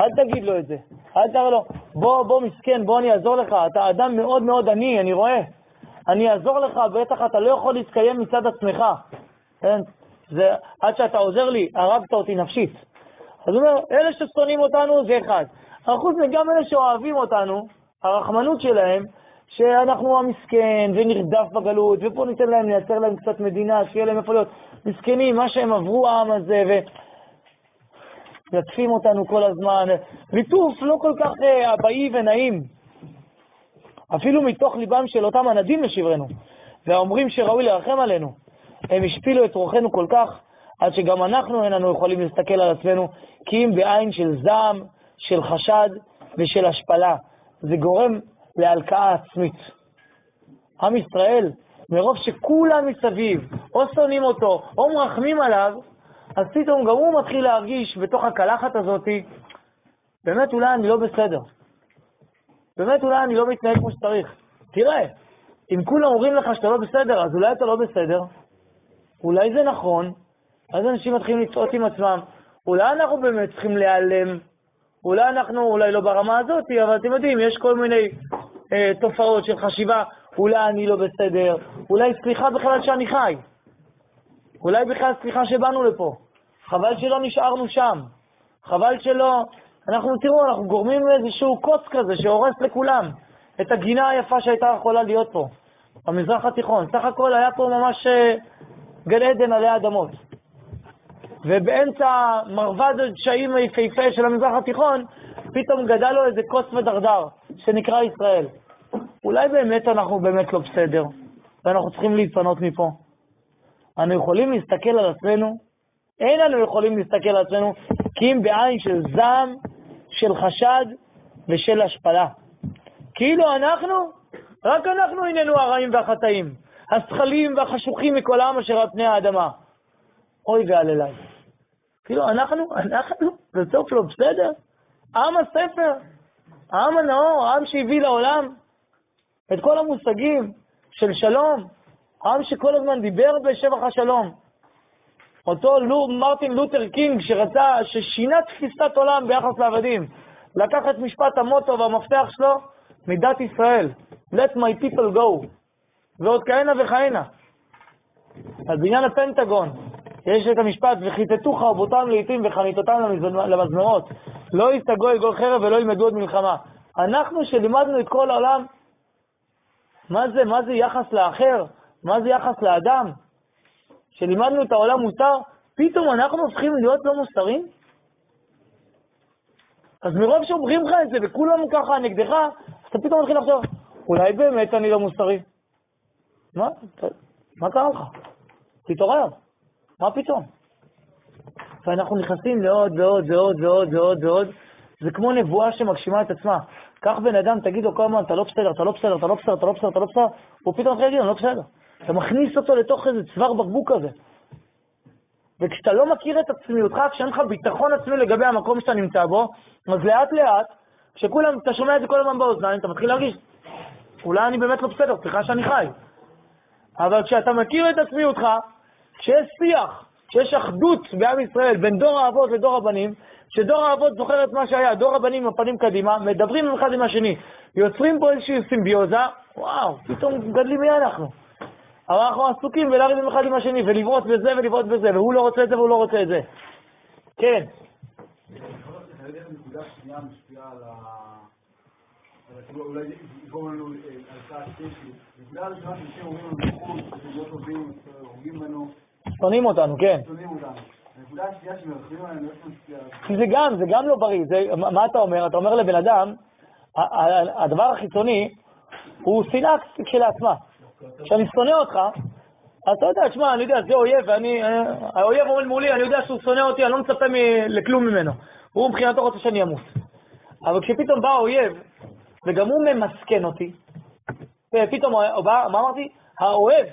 אל תגיד לו את זה. אל תראה לו, בוא, בוא מסכן, בוא אני אעזור לך, אתה אדם מאוד מאוד עני, אני רואה. אני אעזור לך, בטח אתה לא יכול להתקיים מצד עצמך. כן? זה, עד שאתה עוזר לי, הרגת אותי נפשית. אז הוא אומר, אלה ששונאים אותנו זה אחד. אבל חוץ מגם אלה שאוהבים אותנו, הרחמנות שלהם, שאנחנו המסכן, ונרדף בגלות, ופה ניתן להם, נייצר להם קצת מדינה, שיהיה להם איפה להיות. מסכנים, מה שהם עברו העם הזה, ומלטפים אותנו כל הזמן. ליטוף לא כל כך אה, אבאי ונעים. אפילו מתוך ליבם של אותם הנדים לשברנו, והאומרים שראוי לרחם עלינו. הם השפילו את רוחנו כל כך, עד שגם אנחנו איננו יכולים להסתכל על עצמנו, כי אם בעין של זעם, של חשד ושל השפלה. זה גורם להלקאה עצמית. עם ישראל, מרוב שכולם מסביב, או שונאים אותו, או מרחמים עליו, אז פתאום גם הוא מתחיל להרגיש בתוך הקלחת הזאת, באמת אולי אני לא בסדר. באמת אולי אני לא מתנהג כמו שצריך. תראה, אם כולם אומרים לך שאתה לא בסדר, אז אולי אתה לא בסדר, אולי זה נכון, אז אנשים מתחילים לצעוק עם עצמם, אולי אנחנו באמת צריכים להיעלם, אולי אנחנו, אולי לא ברמה הזאת, אבל אתם יודעים, יש כל מיני אה, תופעות של חשיבה, אולי אני לא בסדר, אולי סליחה בכלל שאני חי, אולי בכלל סליחה שבאנו לפה, חבל שלא נשארנו שם, חבל שלא, אנחנו, תראו, אנחנו גורמים לאיזשהו קוץ כזה שהורס לכולם את הגינה היפה שהייתה יכולה להיות פה, במזרח התיכון. סך הכל היה פה ממש אה, גן עדן עלי אדמות. ובאמצע מרבד הדשאים היפהפה של המזרח התיכון, פתאום גדל לו איזה קוץ ודרדר, שנקרא ישראל. אולי באמת אנחנו באמת לא בסדר, ואנחנו צריכים להתפנות מפה. אנו יכולים להסתכל על עצמנו, אין אנו יכולים להסתכל על עצמנו כי אם בעין של זעם, של חשד ושל השפלה. כאילו אנחנו, רק אנחנו איננו הרעים והחטאים, הזכלים והחשוכים מכל העם אשר על פני האדמה. אוי ואלליי. כאילו, אנחנו, אנחנו, בסוף לא בסדר? עם הספר, העם הנאור, העם שהביא לעולם את כל המושגים של שלום, העם שכל הזמן דיבר בשבח השלום. אותו לו, מרטין לותר קינג שרצה, ששינה תפיסת עולם ביחס לעבדים, לקח את משפט המוטו והמפתח שלו מדת ישראל, let my people go, ועוד כהנה וכהנה. על בניין הפנטגון, יש את המשפט, וכיתתו חרבותם לעתים וחניתותם למזמרות. לא יסתגו אל גול חרב ולא ילמדו עוד מלחמה. אנחנו שלימדנו את כל העולם, מה זה, מה זה יחס לאחר? מה זה יחס לאדם? שלימדנו את העולם מוסר, פתאום אנחנו הופכים להיות לא מוסריים? אז מרוב שאומרים לך את זה וכולם ככה נגדך, אתה פתאום מתחיל לחשוב, אולי באמת אני לא מוסרי. מה? מה קרה לך? תתעורר. מה פתאום? ואנחנו נכנסים לעוד ועוד ועוד ועוד ועוד ועוד. זה כמו נבואה שמגשימה את עצמה. קח בן אדם, תגיד לו כל הזמן, אתה לא בסדר, אתה לא בסדר, אתה לא בסדר, אתה לא בסדר, אתה לא בסדר, הוא פתאום מתחיל להגיד, אני לא בסדר. אתה מכניס אותו לתוך איזה צוואר בקבוק כזה. וכשאתה לא מכיר את עצמיותך, כשאין לך ביטחון עצמי לגבי המקום שאתה נמצא בו, אז לאט לאט, כשכולם, אתה שומע את זה כל הזמן באוזניים, אתה מתחיל להרגיש, אולי אני באמת לא בסדר, סליחה שאני חי. אבל כשאתה מכיר את עצמיותך, כשיש שיח שיש אחדות בעם ישראל בין דור האבות לדור הבנים, שדור האבות זוכר את מה שהיה, דור הבנים עם הפנים קדימה, מדברים אחד עם השני, יוצרים פה איזושהי סימביוזה, וואו, פתאום גדלים מי אנחנו. אבל אנחנו עסוקים בלריב אחד עם השני, ולבעוט בזה ולבעוט בזה, והוא לא רוצה את זה והוא לא רוצה את זה. כן. אולי יגרום לנו על צעד שלישי. נקודה ראשונה שאנשים אומרים לנו בחוץ, טובים, הורגים בנו. שונאים אותנו, כן. שונאים אותנו. הנקודה השנייה שמרחמים עלינו, איך משפיע? כי זה גם, זה גם לא בריא. מה אתה אומר? אתה אומר לבן אדם, הדבר החיצוני הוא שנאה כשלעצמה. כשאני שונא אותך, אז אתה יודע, תשמע, אני יודע, זה אויב, ואני, אה, האויב עומד מולי, אני יודע שהוא שונא אותי, אני לא מצפה לכלום ממנו. הוא מבחינתו רוצה שאני אמות. אבל כשפתאום בא האויב, וגם הוא ממסכן אותי, ופתאום, מה אמרתי? האוהב,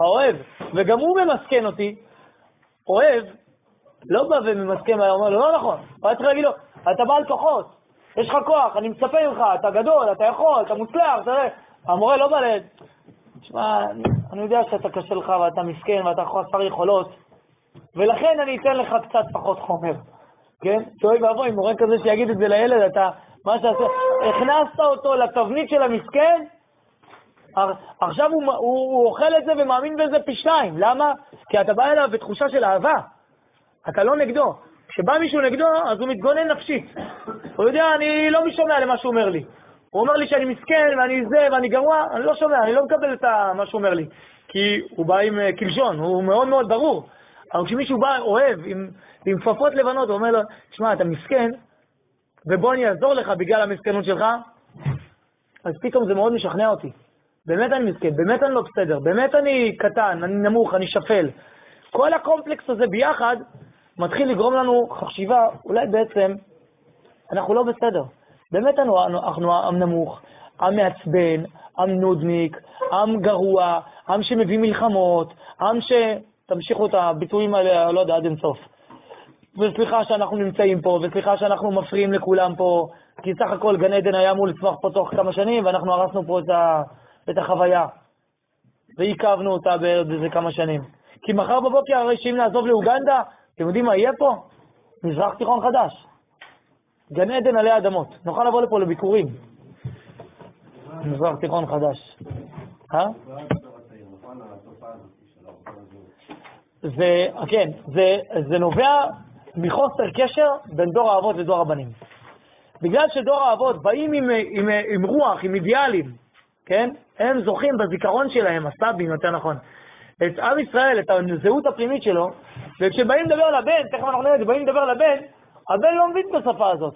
האוהב, וגם הוא ממסכן אותי, אוהב, לא בא וממסכן, הוא אומר לו, לא נכון, הוא היה צריך להגיד לו, אתה בעל כוחות, יש לך כוח, אני מצפה ממך, אתה גדול, אתה יכול, אתה מוצלח, אתה רואה. המורה לא בא ל... תשמע, אני יודע שאתה קשה לך ואתה מסכן ואתה חסר יכולות, ולכן אני אתן לך קצת פחות חומר, כן? שאוי ואבוי, מורה כזה שיגיד את זה לילד, אתה, מה שעשה, הכנסת אותו לתבנית של המסכן, עכשיו הוא, הוא, הוא אוכל את זה ומאמין בזה פי שתיים. למה? כי אתה בא אליו בתחושה של אהבה. אתה לא נגדו. כשבא מישהו נגדו, אז הוא מתגונן נפשית. הוא יודע, אני לא משומע למה שהוא אומר לי. הוא אומר לי שאני מסכן, ואני זה, ואני גרוע, אני לא שומע, אני לא מקבל את מה שהוא אומר לי. כי הוא בא עם קלשון, הוא מאוד מאוד ברור. אבל כשמישהו בא, אוהב, עם, עם כפפות לבנות, הוא אומר לו, שמע, אתה מסכן, ובוא אני אעזור לך בגלל המסכנות שלך, אז פתאום זה מאוד משכנע אותי. באמת אני מסכן, באמת אני לא בסדר, באמת אני קטן, אני נמוך, אני שפל. כל הקומפלקס הזה ביחד מתחיל לגרום לנו חשיבה, אולי בעצם אנחנו לא בסדר. באמת אנחנו עם נמוך, עם מעצבן, עם נודניק, עם גרוע, עם שמביא מלחמות, עם ש... תמשיכו את הביטויים האלה, לא יודע, עד אינסוף. וסליחה שאנחנו נמצאים פה, וסליחה שאנחנו מפריעים לכולם פה, כי סך הכל גן עדן היה אמור לצמוח פה תוך כמה שנים, ואנחנו הרסנו פה את, ה... את החוויה, ועיכבנו אותה באיזה כמה שנים. כי מחר בבוקר, הרי שאם נעזוב לאוגנדה, אתם יודעים מה יהיה פה? מזרח תיכון חדש. גן עדן עלי אדמות. נוכל לבוא לפה לביקורים. מזרח תיכון חדש. אה? זה, כן, זה, זה נובע מחוסר קשר בין דור האבות לדור הבנים. בגלל שדור האבות באים עם, עם, עם רוח, עם אידיאלים, כן? הם זוכים בזיכרון שלהם, הסבים יותר נכון, את עם ישראל, את הזהות הפנימית שלו, וכשבאים לדבר לבן, תכף אנחנו נראה את זה, באים לדבר לבן, הבן לא מבין את השפה הזאת.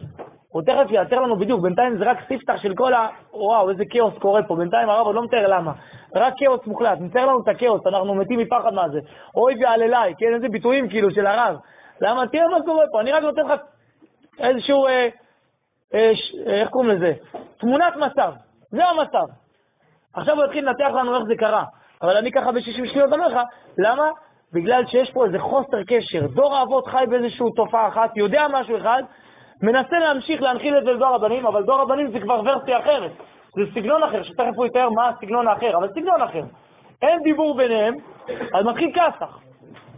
הוא תכף יאתר לנו בדיוק, בינתיים זה רק ספתח של כל ה... וואו, איזה כאוס קורה פה, בינתיים הרב עוד לא מתאר למה. רק כאוס מוחלט, מתאר לנו את הכאוס, אנחנו מתים מפחד מה זה. אוי ועלליי, כן, איזה ביטויים כאילו של הרב. למה? תראה מה קורה פה, אני רק נותן לך איזשהו, אה, אה, אה, איך קוראים לזה? תמונת מצב, זה המצב. עכשיו הוא יתחיל לנתח לנו איך זה קרה. אבל אני ככה ב-60 שניות אומר לך, למה? בגלל שיש פה איזה חוסר קשר. דור האבות חי באיזושהי תופעה אחת, יודע משהו אחד, מנסה להמשיך להנחיל את זה לדור הבנים, אבל דור הבנים זה כבר ורסיה אחרת. זה סגנון אחר, שתכף הוא יתאר מה הסגנון האחר, אבל סגנון אחר. אין דיבור ביניהם, אז מתחיל כסח.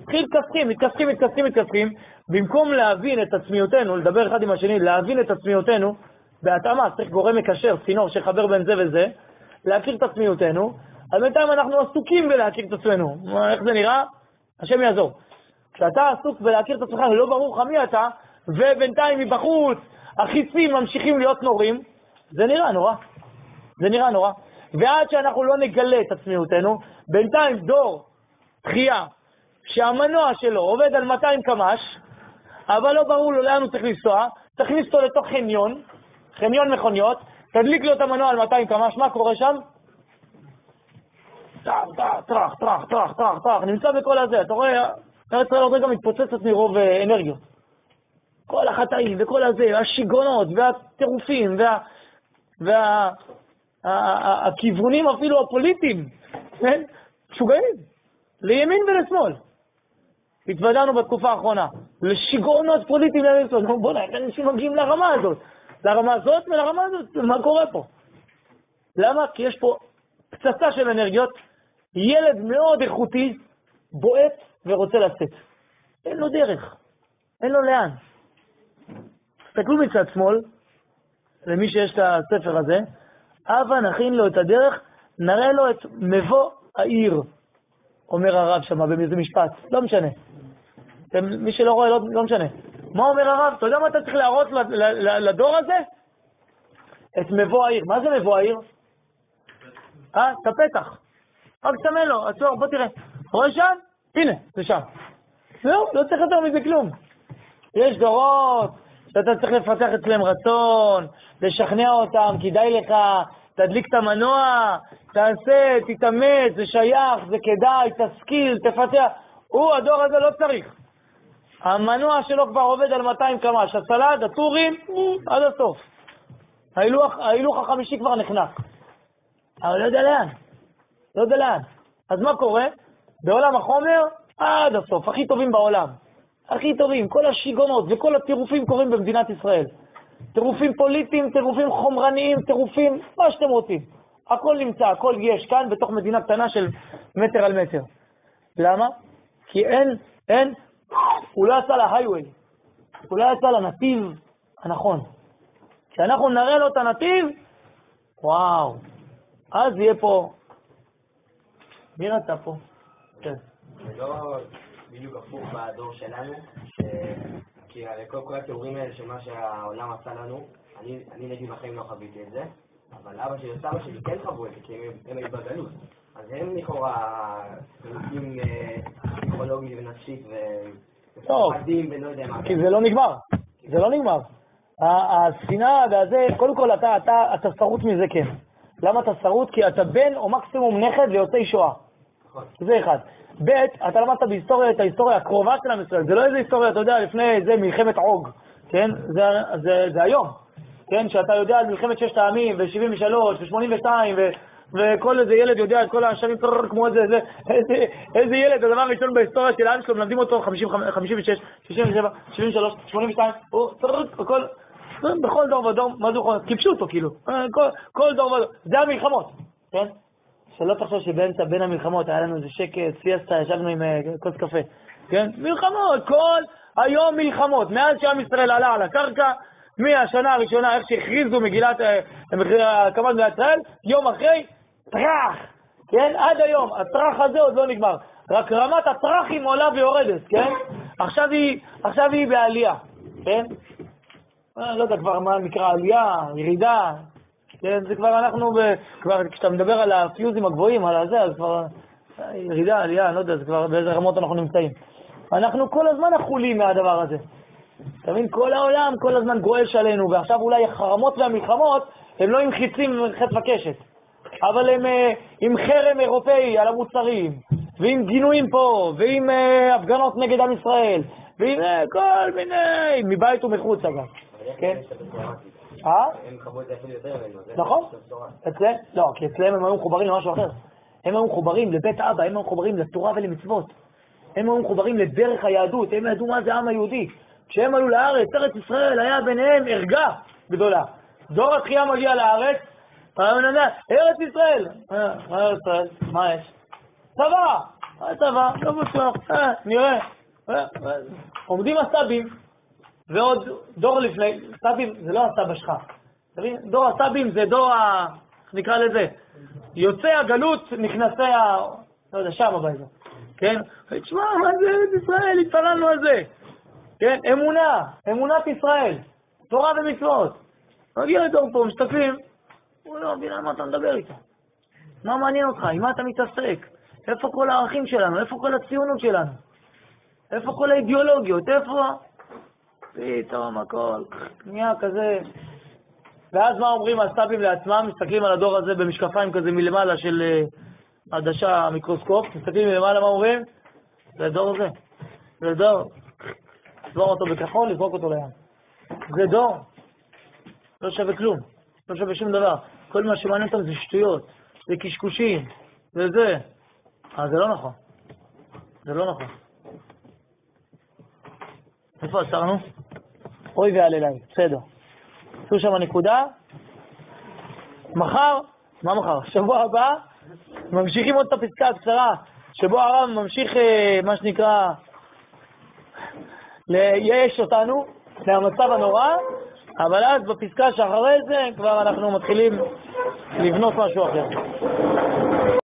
מתחיל כסחים, מתכסחים, מתכסחים, מתכסחים. במקום להבין את עצמיותנו, לדבר אחד עם השני, להבין את עצמיותנו, בהתאמה, צריך גורם מקשר, צינור שיחבר בין זה וזה, להכיר את עצמיותנו, אז בינתיים אנחנו עסוקים בלהכיר את עצמנו. איך זה נראה? השם יעזור. כשאתה עסוק בלהכיר את עצמך ולא ברור לך מי אתה, ובינתיים מבחוץ החיצים ממשיכים להיות נורים, זה נראה נורא. זה נראה נורא. ועד שאנחנו לא נגלה את עצמיותנו, בינתיים דור תחייה, שהמנוע שלו עובד על 200 קמ"ש, אבל לא ברור לו לאן הוא צריך לנסוע, תכניס אותו לתוך חניון, חניון מכוניות, תדליק לו את המנוע על 200 קמ"ש, מה קורה שם? טח, טח, טח, טח, טח, נמצא בכל הזה, אתה רואה, ארץ ישראל עוד רגע מתפוצצת מרוב אה, אנרגיות. כל החטאים וכל הזה, השיגעונות והטירופים והכיוונים אפילו הפוליטיים, כן? משוגעים, לימין ולשמאל. התוודענו בתקופה האחרונה לשיגעונות פוליטיים ולשמאל. בוא'נה, איך אנשים מגיעים לרמה הזאת? לרמה הזאת ולרמה הזאת, מה קורה פה? למה? כי יש פה פצצה של אנרגיות ילד מאוד איכותי, בועט ורוצה לצאת. אין לו דרך, אין לו לאן. תסתכלו מצד שמאל, למי שיש את הספר הזה, הבה נכין לו את הדרך, נראה לו את מבוא העיר, אומר הרב שם באיזה משפט, לא משנה. מי שלא רואה, לא, לא משנה. מה אומר הרב? אתה יודע מה אתה צריך להראות לדור הזה? את מבוא העיר. מה זה מבוא העיר? אה, את הפתח. רק תסמן לו, עצור, בוא תראה. רואה שם? הנה, זה שם. זהו, לא צריך יותר מזה כלום. יש דורות שאתה צריך לפתח אצלם רצון, לשכנע אותם, כדאי לך, תדליק את המנוע, תעשה, תתאמץ, זה שייך, זה כדאי, תשכיל, תפתח. הוא, הדור הזה לא צריך. המנוע שלו כבר עובד על 200 קמ"ש, הסלד, הטורים, עד הסוף. ההילוך, החמישי כבר נחנק. אבל לא יודע לאן, לא לאן. אז מה קורה? בעולם החומר, עד הסוף, הכי טובים בעולם. הכי טובים, כל השיגונות וכל הטירופים קורים במדינת ישראל. טירופים פוליטיים, טירופים חומרניים, טירופים, מה שאתם רוצים. הכל נמצא, הכל יש כאן בתוך מדינה קטנה של מטר על מטר. למה? כי אין, אין, הוא לא יצא להייווי, הוא לא יצא לנתיב הנכון. כשאנחנו נראה לו את הנתיב, וואו, אז יהיה פה... מי רצה פה? כן. זה לא בדיוק הפוך בדור שלנו, כי הרי כל התיאורים האלה של מה שהעולם עשה לנו, אני נגיד בחיים לא חוויתי את זה, אבל אבא שלי וסבא שלי כן חוו את זה, כי הם היו בגלות. אז הם לכאורה נותנים אה, פסיכולוגית ונפשית ופחדים ולא יודע מה. כי זה לא נגמר, זה לא נגמר. השנאה והזה, קודם כל אתה, אתה, אתה שרוט מזה כן. למה אתה שרוט? כי אתה בן או מקסימום נכד ליוצאי שואה. זה אחד. ב', אתה למדת בהיסטוריה את ההיסטוריה הקרובה של עם ישראל. זה לא איזה היסטוריה, אתה יודע, לפני זה מלחמת עוג, כן? זה, זה, זה היום, כן? שאתה יודע על מלחמת ששת העמים, ו-73, ו-82, ו... וכל איזה ילד יודע את כל השנים כמו איזה, איזה, איזה, איזה ילד, הדבר הראשון בהיסטוריה של העם שלו, מלמדים אותו 50, 56, 67, 73, 82, הוא הכל, בכל דור ודור, מה זה יכול להיות? כיבשו אותו כאילו, כל, כל דור ודור, זה המלחמות, כן? שלא תחשוב שבאמצע בין המלחמות היה לנו איזה שקט, סיאסטה, ישבנו עם אה, כוס קפה, כן? מלחמות, כל היום מלחמות, מאז שעם ישראל עלה על הקרקע, מהשנה הראשונה, איך שהכריזו מגילת אה, הקמת מדינת ישראל, יום אחרי, טראח, כן? עד היום, הטראח הזה עוד לא נגמר. רק רמת הטראחים עולה ויורדת, כן? עכשיו היא, עכשיו היא בעלייה, כן? אה, לא יודע כבר מה נקרא עלייה, ירידה, כן? זה כבר אנחנו, ב, כבר כשאתה מדבר על הפיוזים הגבוהים, על הזה, אז כבר אה, ירידה, עלייה, אני לא יודע, זה כבר באיזה רמות אנחנו נמצאים. אנחנו כל הזמן אכולים מהדבר הזה. אתה מבין? כל העולם כל הזמן גועש עלינו, ועכשיו אולי החרמות והמלחמות הם לא עם חיצים חץ וקשת. אבל הם אה, עם חרם אירופאי על המוצרים, ועם גינויים פה, ועם אה, הפגנות נגד עם ישראל, ועם אה, כל מיני, מבית ומחוץ אגב. כן? אה? הם חוו את זה אפילו יותר ממנו. נכון. אצלם? לא, כי אצלם הם היו מחוברים למשהו אחר. הם היו מחוברים לבית אבא, הם היו מחוברים לתורה ולמצוות. הם היו מחוברים לדרך היהדות, הם ידעו מה זה העם היהודי. כשהם עלו לארץ, ארץ ישראל, היה ביניהם ערגה גדולה. דור התחייה מגיע לארץ, ארץ ישראל. אה, מה ארץ ישראל? מה יש? צבא. מה צבא? לא בטוח. אה, נראה. אה, עומדים הסבים, ועוד דור לפני, סבים זה לא הסבא שלך. דור הסבים זה דור ה... איך נקרא לזה? יוצאי הגלות, נכנסי ה... לא יודע, שם באזור. כן? תשמע, מה זה ארץ ישראל? התפללנו על זה. כן? אמונה, אמונת ישראל. תורה ומצוות. מגיע לדור פה, מסתכלים, הוא לא מבין על מה אתה מדבר איתו. מה מעניין אותך? עם מה אתה מתעסק? איפה כל הערכים שלנו? איפה כל הציונות שלנו? איפה כל האידיאולוגיות? איפה... פתאום הכל נהיה כזה... ואז מה אומרים הסבים לעצמם? מסתכלים על הדור הזה במשקפיים כזה מלמעלה של אה, עדשה, מיקרוסקופ, מסתכלים מלמעלה, מה אומרים? זה דור זה. זה דור. לצבוע אותו בכחול, לזרוק אותו לים. זה דור. לא שווה כלום. לא שווה שום דבר. כל מה שמעניין אותם זה שטויות, זה קשקושים, זה זה. אבל זה לא נכון. זה לא נכון. איפה עצרנו? אוי ואל אליי, בסדר. עשו שם נקודה. מחר, מה מחר? שבוע הבא, ממשיכים עוד את הפסקה הקצרה, שבו הרב ממשיך, אה, מה שנקרא, לייאש אותנו מהמצב הנורא, אבל אז בפסקה שאחרי זה כבר אנחנו מתחילים לבנות משהו אחר.